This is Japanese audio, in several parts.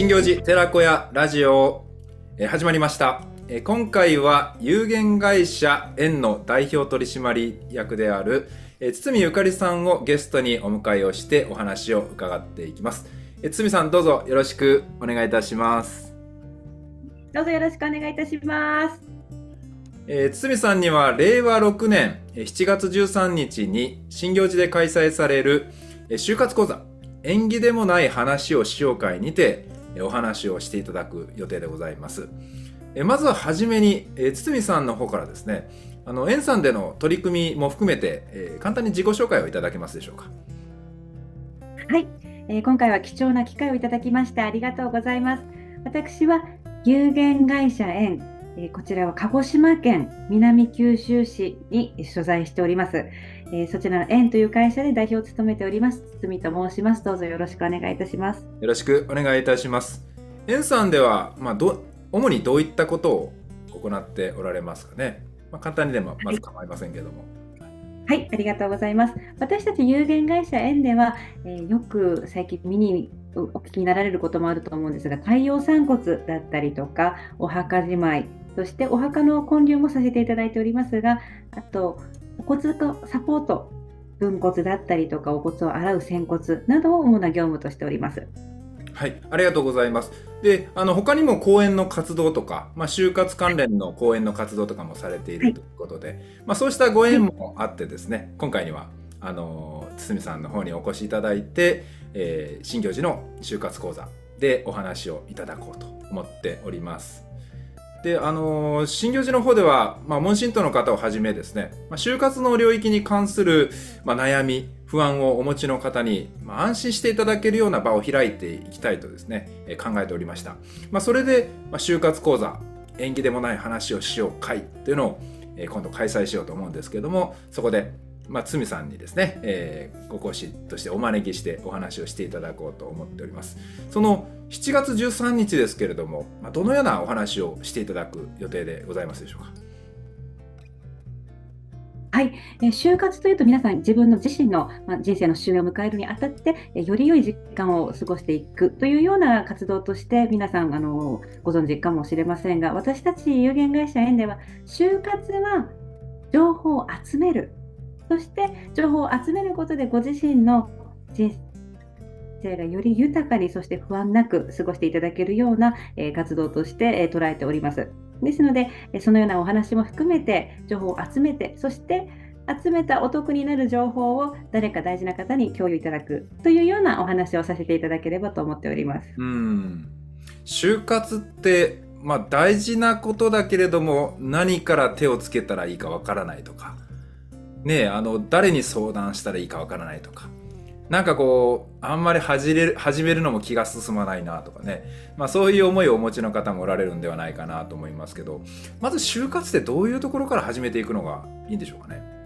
新行寺寺子屋ラジオ、えー始まりました、えー今回は有限会社園の代表取締役である、えー堤ゆかりさんをゲストにお迎えをしてお話を伺っていきます、えー堤さんどうぞよろしくお願いいたします。どうぞよろしくお願いいたします。えー堤さんには令和6年えー7月13日に新行寺で開催されるえー就活講座縁起でもない話をしよう会にてえーお話をしていただく予定でございます。えまずは初めにえー堤さんの方からですねあの縁さんでの取り組みも含めてえー簡単に自己紹介をいただけますでしょうか。はい、えー今回は貴重な機会をいただきましてありがとうございます。私は有限会社園、えーこちらは鹿児島県南九州市に所在しております。えーそちらの園という会社で代表を務めております堤と申します。どうぞよろしくお願いいたします。よろしくお願いいたします縁さんでは、まあ、ど主にどういったことを行っておられますかね、まあ、簡単にでもまず構いませんけども、はい、ありがとうございます。私たち有限会社園では、えーよく最近見にお聞きになられることもあると思うんですが、海洋散骨だったりとか、お墓じまい、そしてお墓の建立もさせていただいておりますが、あと、お骨サポート、分骨だったりとか、お骨を洗う仙骨などを主な業務としております。はい、ありがとうございます。で、あの他にも講演の活動とか、まあ、就活関連の講演の活動とかもされていはいるということで、まあ、そうしたご縁もあってですね、今回にはあの堤さんの方にお越しいただいて、えー新行寺の就活講座でお話をいただこうと思っております。で、あの新行寺の方では、まあ、問診徒の方をはじめですね、まあ、就活の領域に関する、まあ、悩み、不安をお持ちの方に、まあ、安心していただけるような場を開いていきたいとですね、え考えておりました。まあ、それで、まあ、就活講座、縁起でもない話をしよう会というのを、え今度開催しようと思うんですけども、そこで、まあ、つみさんにですね、えーご講師としてお招きしてお話をしていただこうと思っております。その7月13日ですけれども、まあ、どのようなお話をしていただく予定でございますでしょうか？はい、えー就活というと皆さん自分の自身の、まあ、人生の終焉を迎えるにあたって、えーより良い時間を過ごしていくというような活動として皆さんあのご存知かもしれませんが私たち有限会社園では就活は情報を集めるそして情報を集めることでご自身の人生がより豊かにそして不安なく過ごしていただけるような、え活動として、え捉えております。ですので、そのようなお話も含めて情報を集めて、そして集めたお得になる情報を誰か大事な方に共有いただくというようなお話をさせていただければと思っております。うん就活って、まあ、大事なことだけれども何から手をつけたらいいかわからないとか、ね、あの誰に相談したらいいかわからないとかなんかこうあんまり始める始めるのも気が進まないなとかね、まあ、そういう思いをお持ちの方もおられるんではないかなと思いますけどまず就活ってどういうところから始めていくのがいいんでしょうかね。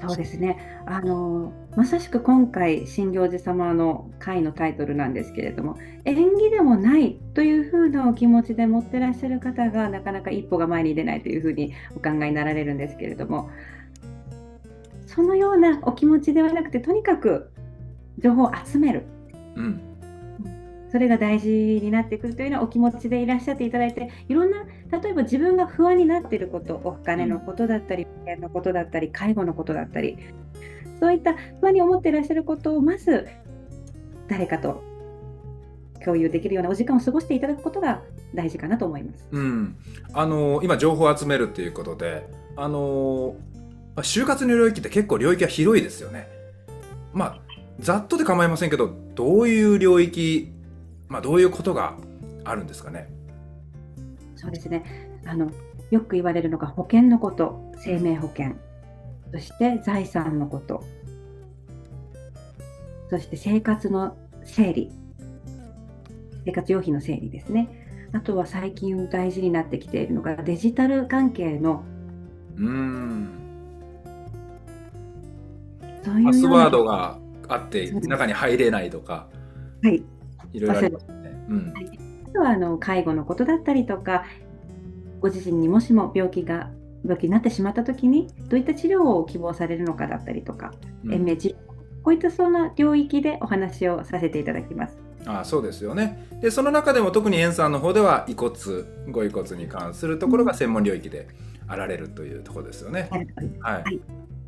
そうですね。あのまさしく今回新行寺様の会のタイトルなんですけれども、縁起でもないというふうなお気持ちで持ってらっしゃる方がなかなか一歩が前に出ないというふうにお考えになられるんですけれども、そのようなお気持ちではなくて、とにかく情報を集める。うんそれが大事になってくるというようなお気持ちでいらっしゃっていただいて、いろんな、例えば自分が不安になっていること、お金のことだったり、保険のことだったり、介護のことだったり、そういった不安に思っていらっしゃることを、まず誰かと共有できるようなお時間を過ごしていただくことが大事かなと思います。うん、あの今情報を集めるっていうことであのまあ就活の領域って結構領域が広いですよね。まあざっとで構いませんけどどういう領域、まあ、どういうことがあるんですかね。そうですね。あのよく言われるのが保険のこと、生命保険、そして財産のこと、そして生活の整理、生活用品の整理ですね。あとは最近大事になってきているのがデジタル関係のうーんパスワードがあって中に入れないとかはい、いろいろありますよね。うん。あとはあの介護のことだったりとか、ご自身にもしも病気が病気になってしまったときにどういった治療を希望されるのかだったりとか、うん。延命治療こういったそんな領域でお話をさせていただきます。あそうですよね。でその中でも特に円さんの方では遺骨ご遺骨に関するところが専門領域であられるというところですよね。はい、はい、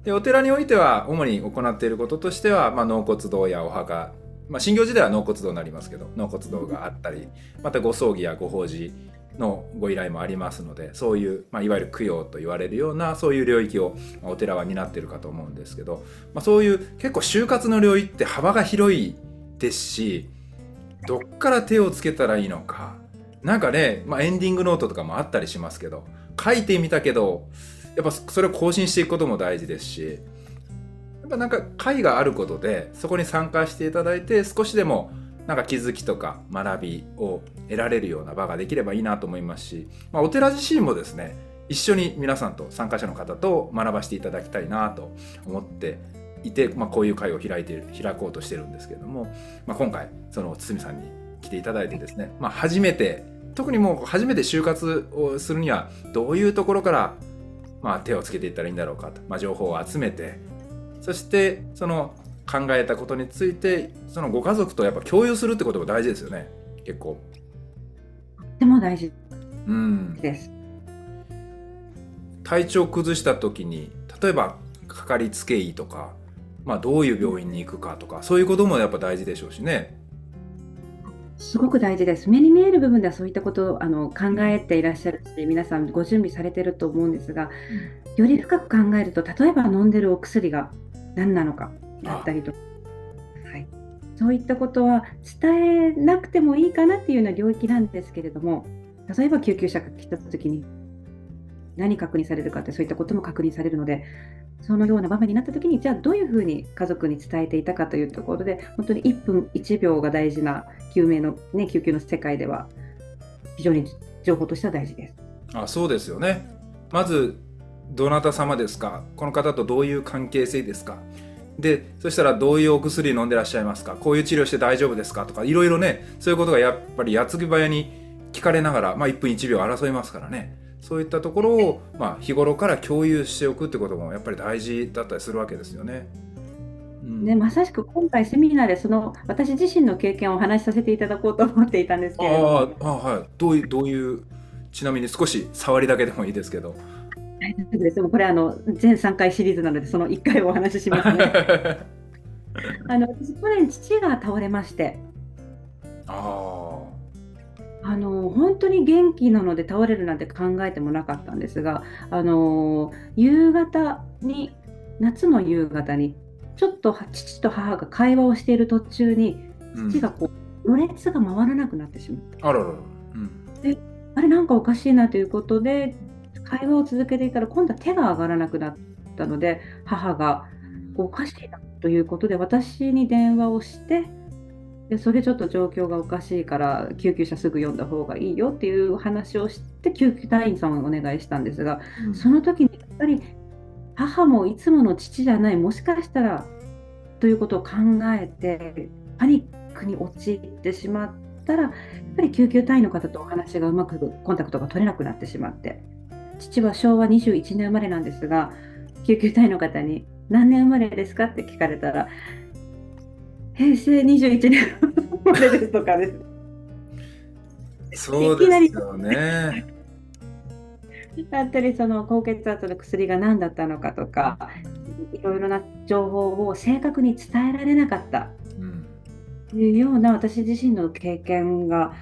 でお寺においては主に行っていることとしては、まあ、納骨堂やお墓、まあ、信行時では納骨堂になりますけど納骨堂があったりまたご葬儀やご法事のご依頼もありますのでそういう、まあ、いわゆる供養と言われるようなそういう領域をお寺は担っているかと思うんですけど、まあ、そういう結構就活の領域って幅が広いですしどっから手をつけたらいいのか。なんかね、まあ、エンディングノートとかもあったりしますけど書いてみたけどやっぱそれを更新していくことも大事ですしやっぱなんか会があることでそこに参加していただいて少しでもなんか気づきとか学びを得られるような場ができればいいなと思いますし、まあ、お寺自身もですね一緒に皆さんと参加者の方と学ばせていただきたいなと思っていて、まあ、こういう会を開いて開こうとしてるんですけども、まあ、今回その堤さんに来ていただいてですね、まあ、初めて特にもう初めて就活をするにはどういうところからまあ手をつけていったらいいんだろうかと、まあ、情報を集めてそしてその考えたことについてそのご家族とやっぱ共有するってことも大事ですよね結構。とても大事です。体調崩した時に例えばかかりつけ医とかまあ、どういう病院に行くかとかそういうこともやっぱ大事でしょうしね。すごく大事です。目に見える部分ではそういったことをあの考えていらっしゃるし、皆さんご準備されてると思うんですが、より深く考えると、例えば飲んでるお薬が何なのかだったりとか、はい、そういったことは伝えなくてもいいかなっていうような領域なんですけれども、例えば救急車が来た時に何確認されるかってそういったことも確認されるので、そのような場面になった時にじゃあどういうふうに家族に伝えていたかというところで本当に1分1秒が大事な救命の、ね、救急の世界では非常に情報としては大事です。あそうですよね。まずどなた様ですか？この方とどういう関係性ですか？でそしたらどういうお薬飲んでらっしゃいますか？こういう治療して大丈夫ですか？とかいろいろねそういうことがやっぱり矢継ぎ早に聞かれながら、まあ、1分1秒争いますからね。そういったところを、まあ、日頃から共有しておくってこともやっぱり大事だったりするわけですよね。うん、ね、まさしく今回セミナーでその私自身の経験をお話しさせていただこうと思っていたんですけれどああはい。どういうどういうちなみに少し触りだけでもいいですけど。大丈夫です。でもこれあの全3回シリーズなのでその1回をお話ししますね。あの私去年父が倒れまして。あああの本当に元気なので倒れるなんて考えてもなかったんですがあの夕方に夏の夕方にちょっと父と母が会話をしている途中に父がこう、ろれつが回らなくなってしまった。あららら、うん、であれなんかおかしいなということで会話を続けていたら今度は手が上がらなくなったので母がおかしいなということで私に電話をしてでそれちょっと状況がおかしいから救急車すぐ呼んだ方がいいよっていう話をして救急隊員さんをお願いしたんですが、うん、その時にやっぱり母もいつもの父じゃないもしかしたらということを考えてパニックに陥ってしまったらやっぱり救急隊員の方とお話がうまくコンタクトが取れなくなってしまって父は昭和21年生まれなんですが救急隊員の方に何年生まれですか？って聞かれたら平成21年生まれですとかです。そうですよね。だったりその高血圧の薬が何だったのかとかいろいろな情報を正確に伝えられなかったというような私自身の経験が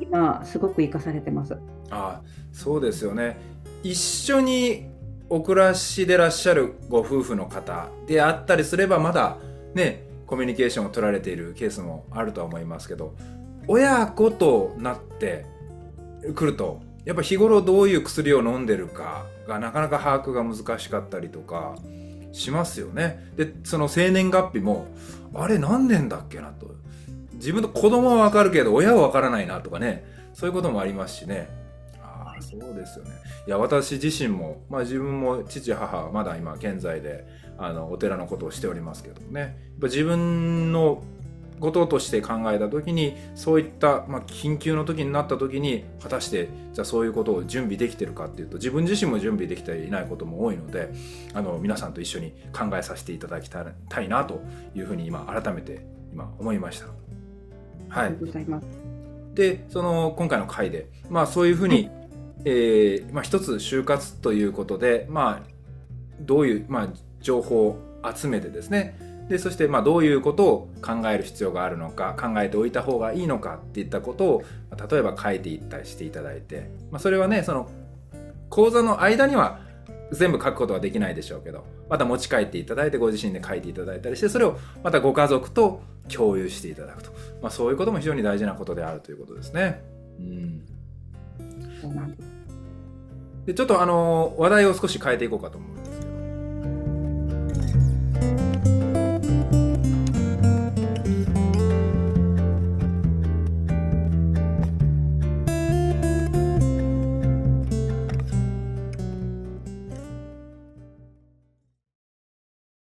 今すごく生かされてます。あそうですよね一緒にお暮らしでらっしゃるご夫婦の方であったりすればまだねコミュニケーションを取られているケースもあるとは思いますけど親子となってくるとやっぱ日頃どういう薬を飲んでるかがなかなか把握が難しかったりとかしますよね。でその生年月日もあれ何年だっけなと自分の子供は分かるけど親は分からないなとかねそういうこともありますしね。そうですよね。いや私自身も、まあ、自分も父母まだ今現在であのお寺のことをしておりますけどもねやっぱ自分のこととして考えた時にそういった、まあ、緊急の時になった時に果たしてじゃあそういうことを準備できてるかっていうと自分自身も準備できていないことも多いのであの皆さんと一緒に考えさせていただきたいなというふうに今改めて今思いました。はい。でその今回の回で、まあ、そういうふうに、えーまあ、一つ就活ということで、まあ、どういう、まあ、情報を集めてですね。でそしてまあどういうことを考える必要があるのか考えておいた方がいいのかっていったことを例えば書いていったりしていただいて、まあ、それはねその講座の間には全部書くことはできないでしょうけどまた持ち帰っていただいてご自身で書いていただいたりしてそれをまたご家族と共有していただくと、まあ、そういうことも非常に大事なことであるということですね。うん。そうなんです。でちょっとあの話題を少し変えていこうかと思うん